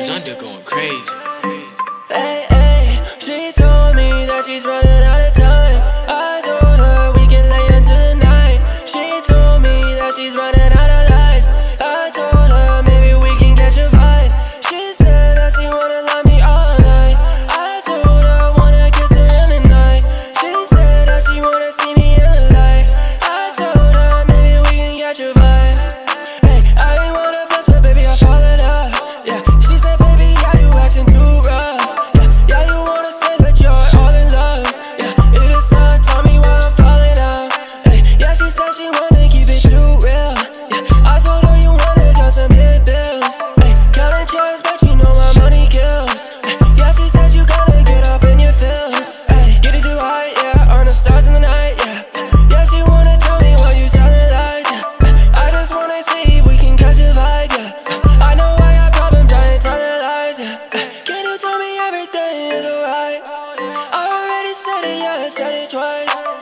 Sunday going crazy. Hey, hey, she She wanna keep it too real. Yeah, I told her you wanna count some big bills. Counting checks, but you know my money kills. Ay, yeah, she said you gotta get up in your feels. Ay, get it too high, yeah, on the stars in the night, yeah. Yeah, she wanna tell me why you telling lies. Yeah, I just wanna see if we can catch a vibe, yeah. I know I got problems, I ain't telling lies, yeah. Can you tell me everything is alright? I already said it, yeah, I said it twice.